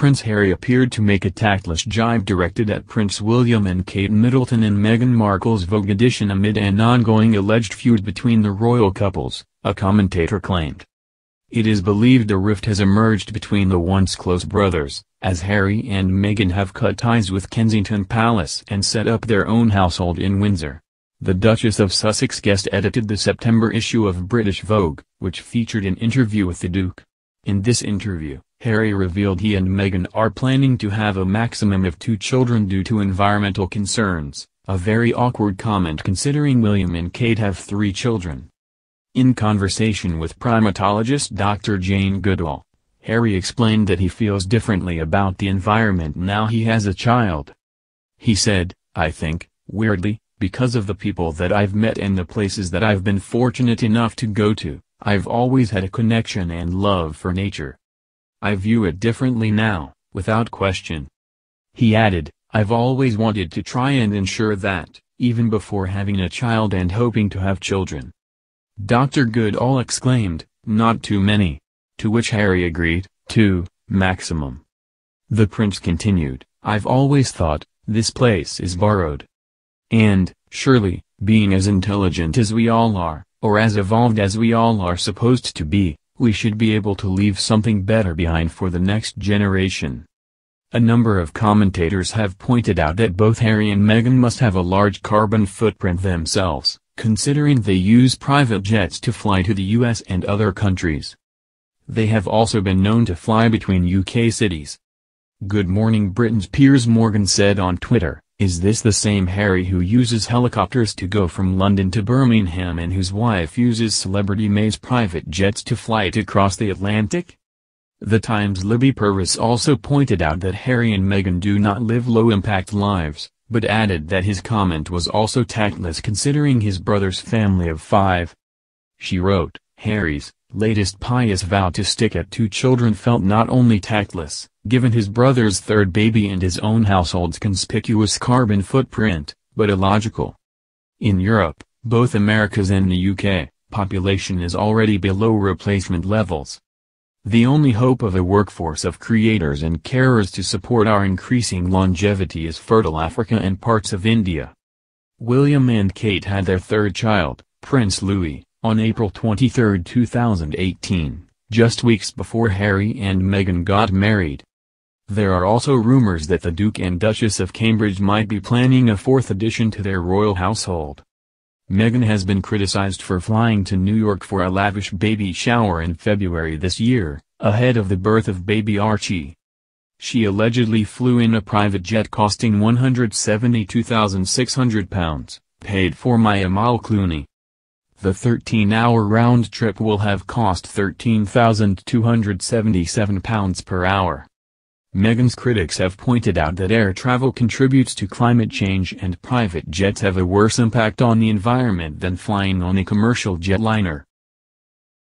Prince Harry appeared to make a tactless jibe directed at Prince William and Kate Middleton in Meghan Markle's Vogue edition amid an ongoing alleged feud between the royal couples, a commentator claimed. It is believed a rift has emerged between the once close brothers, as Harry and Meghan have cut ties with Kensington Palace and set up their own household in Windsor. The Duchess of Sussex guest edited the September issue of British Vogue, which featured an interview with the Duke. In this interview, Harry revealed he and Meghan are planning to have a maximum of two children due to environmental concerns, a very awkward comment considering William and Kate have three children. In conversation with primatologist Dr. Jane Goodall, Harry explained that he feels differently about the environment now he has a child. He said, I think, weirdly, because of the people that I've met and the places that I've been fortunate enough to go to, I've always had a connection and love for nature. I view it differently now, without question. He added, I've always wanted to try and ensure that, even before having a child and hoping to have children. Dr. Goodall exclaimed, not too many. To which Harry agreed, two, maximum. The prince continued, I've always thought, this place is borrowed. And, surely, being as intelligent as we all are, or as evolved as we all are supposed to be, we should be able to leave something better behind for the next generation. A number of commentators have pointed out that both Harry and Meghan must have a large carbon footprint themselves, considering they use private jets to fly to the US and other countries. They have also been known to fly between UK cities. Good Morning Britain's Piers Morgan said on Twitter, is this the same Harry who uses helicopters to go from London to Birmingham and whose wife uses Celebrity May's private jets to fly across the Atlantic? The Times' Libby Purves also pointed out that Harry and Meghan do not live low-impact lives, but added that his comment was also tactless considering his brother's family of five. She wrote, Harry's, latest pious vow to stick at two children felt not only tactless, given his brother's third baby and his own household's conspicuous carbon footprint, but illogical. In Europe, both America's and the UK, population is already below replacement levels. The only hope of a workforce of creators and carers to support our increasing longevity is fertile Africa and parts of India. William and Kate had their third child, Prince Louis, on April 23, 2018, just weeks before Harry and Meghan got married. There are also rumors that the Duke and Duchess of Cambridge might be planning a fourth addition to their royal household. Meghan has been criticized for flying to New York for a lavish baby shower in February this year, ahead of the birth of baby Archie. She allegedly flew in a private jet costing £172,600, paid for by Amal Clooney. The 13-hour round trip will have cost £13,277 per hour. Meghan's critics have pointed out that air travel contributes to climate change and private jets have a worse impact on the environment than flying on a commercial jetliner.